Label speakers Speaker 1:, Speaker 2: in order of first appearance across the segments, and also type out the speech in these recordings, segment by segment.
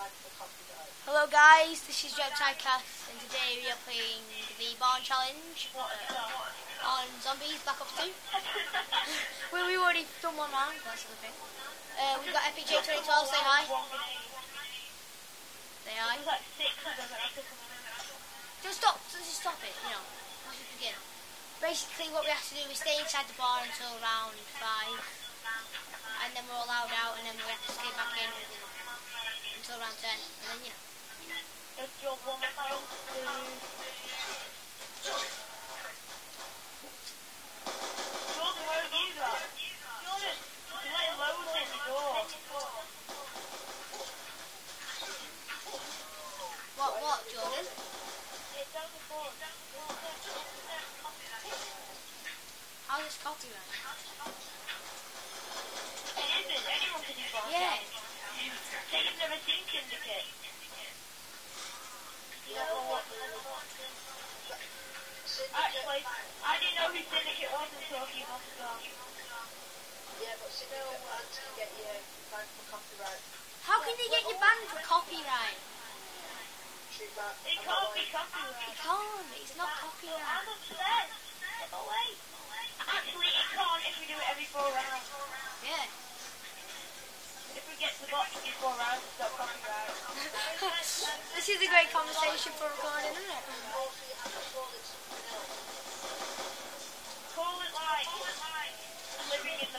Speaker 1: Hello guys, this is Reptilecast and today we are playing the Barn Challenge on Zombies Black Ops 2. well, we already done one round, that's the thing. Uh, we've got FPJ2012, say hi. Say hi. Just stop, just stop it, you know. Let's begin. Basically what we have to do is stay inside the bar until round 5 and then we're all allowed out and then we have to stay back in until round 10 and then you know.
Speaker 2: If you're one pound, Jordan, where have you got? Jordan, you let him load in the door.
Speaker 1: What, what, Jordan?
Speaker 2: It's down the floor.
Speaker 1: How's this copyright?
Speaker 2: It isn't. Anyone can do that.
Speaker 1: Yeah.
Speaker 2: Say you've never seen Syndicate. You don't know what Actually, I didn't know who Syndicate was until a few months ago.
Speaker 3: Yeah, but still, ads can get you banned for copyright.
Speaker 1: How can they get you banned for copyright?
Speaker 2: It can't be copyright.
Speaker 1: It can't, it's not copyright.
Speaker 2: I'm upset. Get away. Actually, it can't if we do it every four rounds.
Speaker 1: Yeah.
Speaker 2: If we get to the box every four rounds, it's not copyright.
Speaker 1: this is a great conversation for recording, isn't it?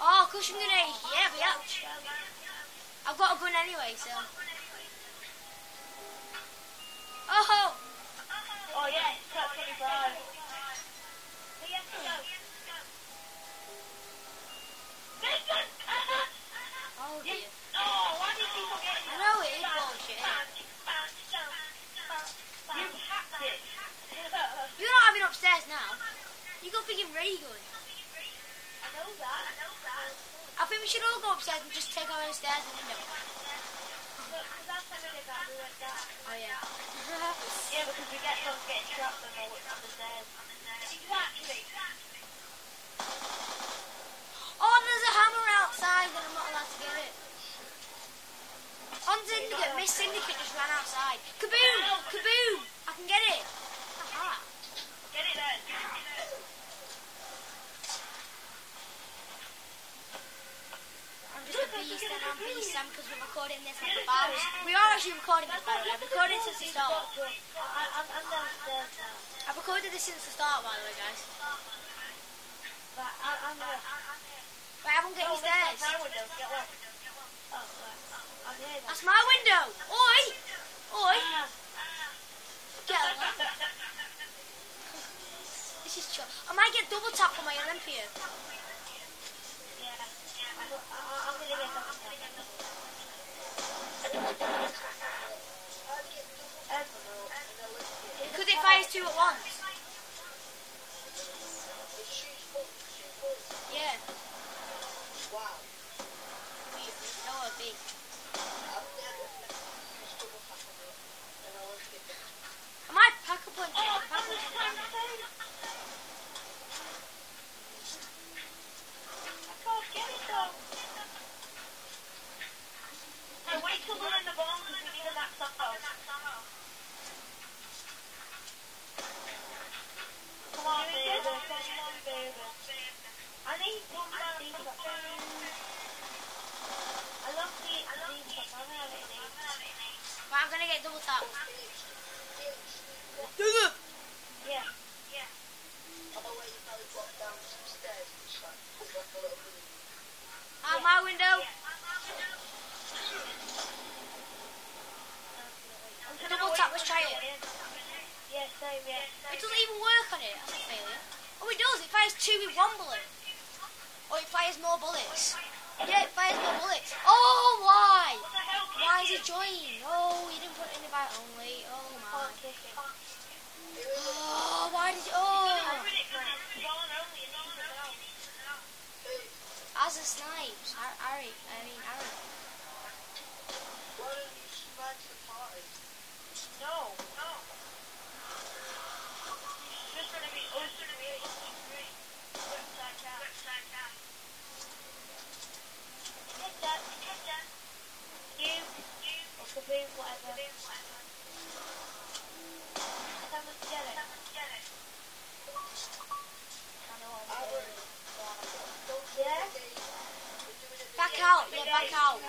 Speaker 2: Oh,
Speaker 1: cushion grenade. Yeah, but yeah. I've got a gun anyway, so. Upstairs now. You got freaking ray gun.
Speaker 2: I know that. I know that.
Speaker 1: I think we should all go upstairs and just take our own stairs and window.
Speaker 2: Look, 'cause last time I did that, we went down.
Speaker 1: Oh yeah.
Speaker 2: Yeah, because we get some getting trapped on the, on the stairs. Exactly.
Speaker 1: oh, there's a hammer outside and I'm not allowed to get it. On Syndicate, Miss Syndicate just ran outside. Kaboom! Kaboom! I can get it. Aha.
Speaker 2: Get it then.
Speaker 1: A beast I'm beast Sam because we're recording this at the bar. We are actually recording this by the way. I've recorded since the start. I've recorded this since the start by the way guys.
Speaker 2: But I'm.
Speaker 1: But I stairs.
Speaker 2: window. Get right. Here.
Speaker 1: That's my window. Oi! Oi! Get. This is chill. I might get double tap for my Olympia.
Speaker 2: Yeah. I'm, I- I'm gonna get something.
Speaker 1: Because it fires two at once.
Speaker 3: It shoots bullets, shoots bullets.
Speaker 1: Yeah.
Speaker 3: Wow.
Speaker 1: No, a big.
Speaker 3: I've never just double tap on it, and I'll lift it.
Speaker 1: I might pack a punch.
Speaker 2: Oh,
Speaker 1: it.
Speaker 2: I'm
Speaker 1: Pack a
Speaker 2: just
Speaker 1: punch.
Speaker 2: trying to say. I can't get it though. Hey, wait till we're in the bomb because we need a max ammo. Come on, baby. Come on, baby. I need one more. I love the. I love need to stop having it in eight.
Speaker 1: Right, I'm gonna get double tap.
Speaker 2: Yeah.
Speaker 3: Where you probably walk down some stairs and just like, like a little room.
Speaker 1: Out my window.
Speaker 2: I'm
Speaker 1: Double tap, let's try it.
Speaker 2: get in. Yeah, same, yeah.
Speaker 1: It doesn't even work on it. That's a failure. Oh, it does. It fires two with one bullet. Oh, it fires more bullets. Yeah, it fires more bullets. Oh, why?
Speaker 2: What the hell?
Speaker 1: Why is it joined? Oh, you didn't put invite only. Oh my.
Speaker 2: Oh.
Speaker 1: Oh, why did you? Oh,
Speaker 2: read it, man. Spawn only and keep it out.
Speaker 1: as a snipes. Har- Harry, I mean Aaron.
Speaker 3: Why don't you smash the party?
Speaker 2: No, no. It's just gonna be us three. Website chat. Website chat. Hit that. Hit that. You. You. Or Kaboom, whatever. Someone get it. I know I'm
Speaker 3: Aaron,
Speaker 2: doing it.
Speaker 3: don't do
Speaker 2: Yeah?
Speaker 3: the game. We're doing it
Speaker 1: Back out. Yeah, back out.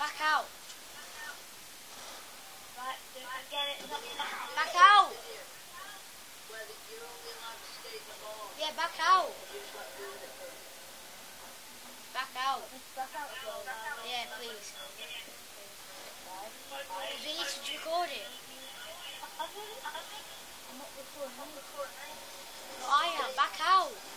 Speaker 1: Back out. Back out.
Speaker 3: To.
Speaker 1: Yeah, back out. Back out. Yeah, please.
Speaker 2: Right.
Speaker 1: Please, did you record it? I am. Back out.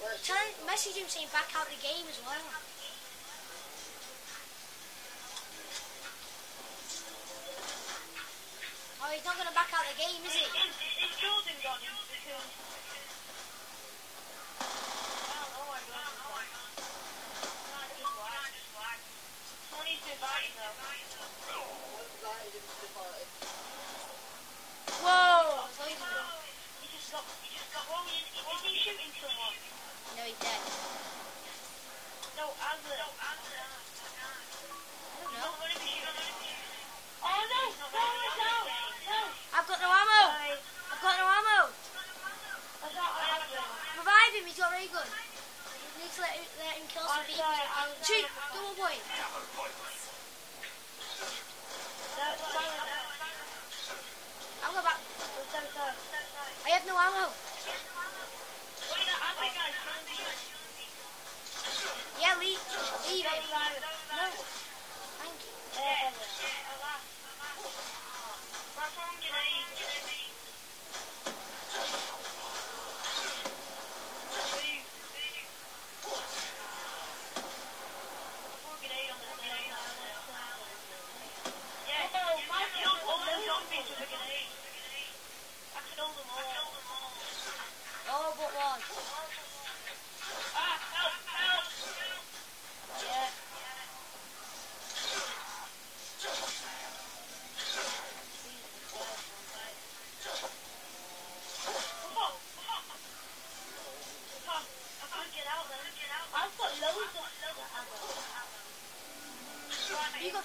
Speaker 1: Tell him, message him saying back out the game as well. Oh, he's not going to back out the game, is he?
Speaker 2: Is, is Jordan gone? Because... Oh, oh my god. Oh my god. Can't just whack. Someone needs to invite him though.
Speaker 3: What invited him to the party?
Speaker 1: Whoa! He
Speaker 2: just got... He just got... Whoa, is, is he shooting someone?
Speaker 1: No, he's dead.
Speaker 2: No, Aslan. No,
Speaker 1: I don't know.
Speaker 2: Not gonna be shooting. Oh no! No, no, no! No!
Speaker 1: I've got no ammo! I've got no ammo! Revive him, he's got ray gun. You need to let him, let him kill some
Speaker 2: I'm
Speaker 1: people.
Speaker 2: I'm
Speaker 1: Shoot!
Speaker 2: That's sorry.
Speaker 1: I'll go back.
Speaker 2: I'm.
Speaker 1: I have no ammo. Yeah, leave, leave it. No. Thank you.
Speaker 2: Eh, That's one grenade. Yeah, I killed all the zombies with a grenade. I killed them all.
Speaker 1: Oh, but one.
Speaker 2: Ah, help, help! Yeah. Oh, oh, I can't get out then. I've got loads of ammo.
Speaker 1: You got freaking ray gun, that's why.
Speaker 2: Oh my god. Is that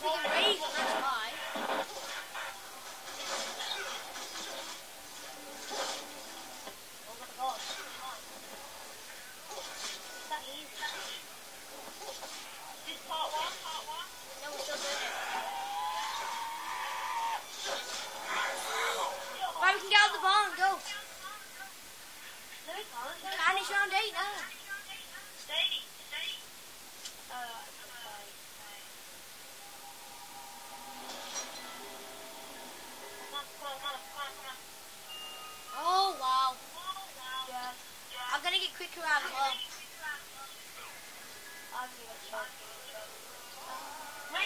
Speaker 2: easy? This part one? Part one?
Speaker 1: No, we're still doing it. Right, we can get out the barn and go.
Speaker 2: No, can't.
Speaker 1: And it's round eight now.
Speaker 2: Stay.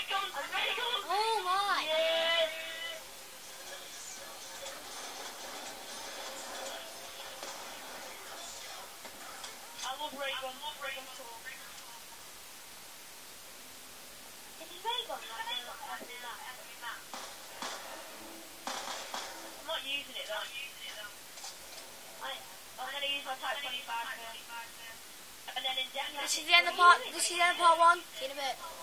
Speaker 2: Gun! Ray gun!
Speaker 1: Oh, my.
Speaker 2: Yes! I love ray gun. Ray gun cool. Is it ray gun? Like the every map? I'm not using it though. I, I'm gonna use my Type 25 first. And then in
Speaker 1: This is the end of part. This is the end of part one. See you in a bit.